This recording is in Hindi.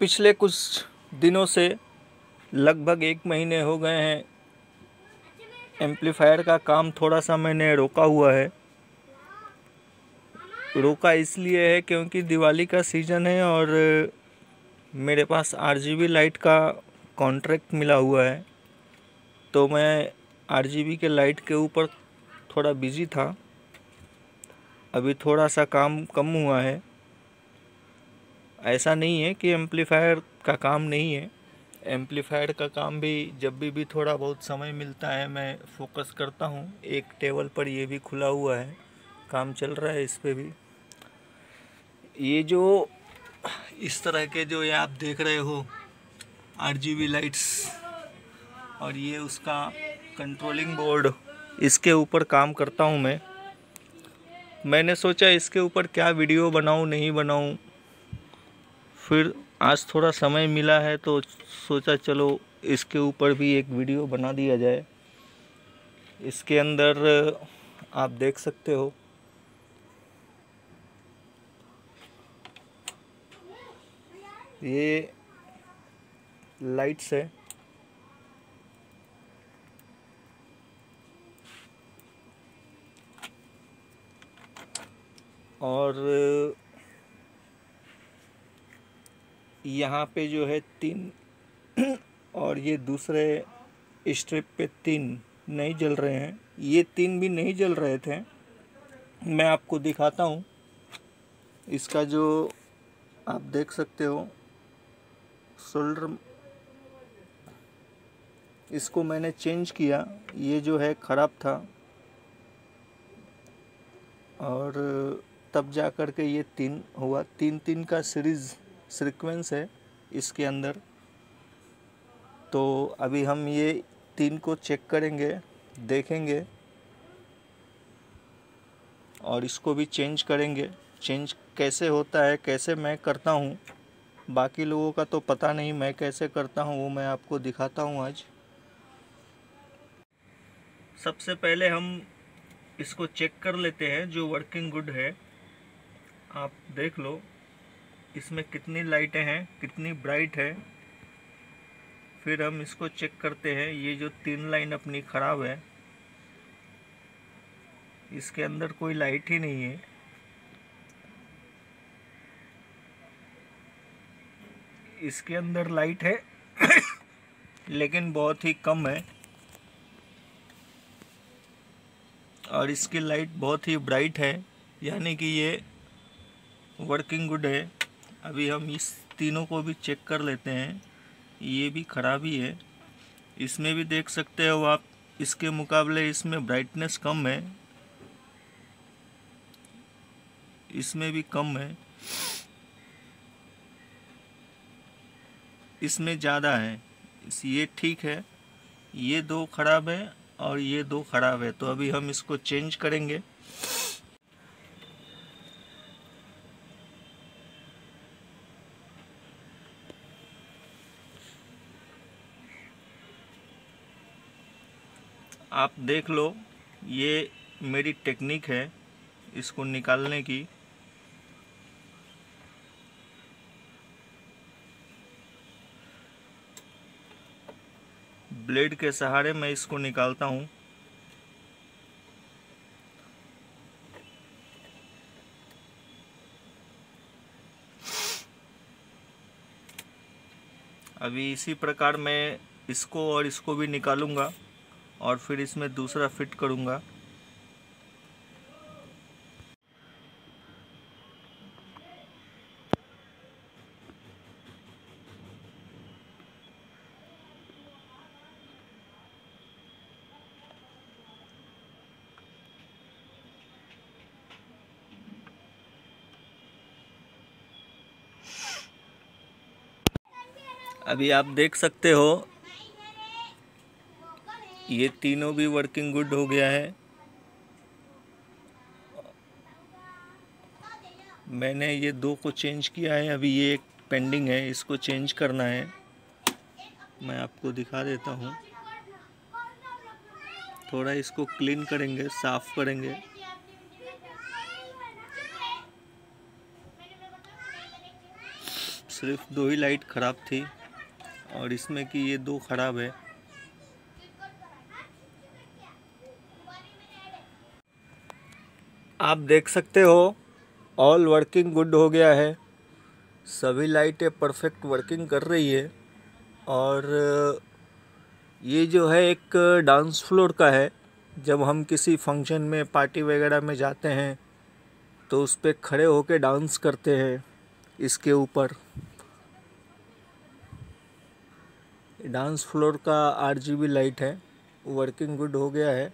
पिछले कुछ दिनों से लगभग एक महीने हो गए हैं। एम्पलीफायर का काम थोड़ा सा मैंने रोका हुआ है। रोका इसलिए है क्योंकि दिवाली का सीज़न है और मेरे पास आर लाइट का कॉन्ट्रैक्ट मिला हुआ है। तो मैं आर के लाइट के ऊपर थोड़ा बिज़ी था। अभी थोड़ा सा काम कम हुआ है। ऐसा नहीं है कि एम्पलीफायर का काम नहीं है। एम्पलीफायर का काम भी जब भी भी थोड़ा बहुत समय मिलता है, मैं फोकस करता हूँ। एक टेबल पर ये भी खुला हुआ है। काम चल रहा है इस पर भी। ये जो, इस तरह के जो ये आप देख रहे हो आर लाइट्स और ये उसका कंट्रोलिंग बोर्ड इसके ऊपर काम करता हूँ मैं। मैंने सोचा इसके ऊपर क्या वीडियो बनाऊँ, नहीं बनाऊँ। फिर आज थोड़ा समय मिला है तो सोचा चलो इसके ऊपर भी एक वीडियो बना दिया जाए। इसके अंदर आप देख सकते हो। ये लाइट्स है। और यहाँ पे जो है तीन और ये दूसरे स्ट्रिप पे तीन नहीं जल रहे हैं। ये तीन भी नहीं जल रहे थे। मैं आपको दिखाता हूँ। इसका जो आप देख सकते हो शोल्डर इसको मैंने चेंज किया। ये जो है ख़राब था। और तब जा कर के ये तीन हुआ। तीन तीन का सीरीज़ सीक्वेंस है इसके अंदर। तो अभी हम ये तीन को चेक करेंगे, देखेंगे और इसको भी चेंज करेंगे। चेंज कैसे होता है, कैसे मैं करता हूँ, बाकी लोगों का तो पता नहीं मैं कैसे करता हूँ, वो मैं आपको दिखाता हूँ आज। सबसे पहले हम इसको चेक कर लेते हैं, जो वर्किंग गुड है। आप देख लो। इसमें कितनी लाइटें हैं, कितनी ब्राइट है। फिर हम इसको चेक करते हैं, ये जो तीन लाइन अपनी ख़राब है, इसके अंदर कोई लाइट ही नहीं है। इसके अंदर लाइट है, लेकिन बहुत ही कम है। और इसकी लाइट बहुत ही ब्राइट है, यानी कि ये वर्किंग गुड है। अभी हम इस तीनों को भी चेक कर लेते हैं। ये भी ख़राब ही। है इसमें भी देख सकते हो आप, इसके मुकाबले इसमें ब्राइटनेस कम है। इसमें भी कम है। इसमें ज़्यादा है। इस, ये ठीक है। ये दो ख़राब है और ये दो ख़राब है। तो अभी हम इसको चेंज करेंगे। आप देख लो, ये मेरी टेक्निक है इसको निकालने की। ब्लेड के सहारे मैं इसको निकालता हूँ। अभी इसी प्रकार मैं इसको और इसको भी निकालूँगा। और फिर इसमें दूसरा फिट करूँगा। अभी आप देख सकते हो ये तीनों भी वर्किंग गुड हो गया है। मैंने ये दो को चेंज किया है, अभी ये एक पेंडिंग है, इसको चेंज करना है। मैं आपको दिखा देता हूँ। थोड़ा इसको क्लीन करेंगे, साफ़ करेंगे। सिर्फ़ दो ही लाइट ख़राब थी, और इसमें कि ये दो ख़राब है। आप देख सकते हो ऑल वर्किंग गुड हो गया है। सभी लाइटें परफेक्ट वर्किंग कर रही है। और ये जो है एक डांस फ्लोर का है। जब हम किसी फ़ंक्शन में पार्टी वगैरह में जाते हैं तो उस पर खड़े होकर डांस करते हैं, इसके ऊपर। डांस फ्लोर का आर लाइट है वर्किंग गुड हो गया है।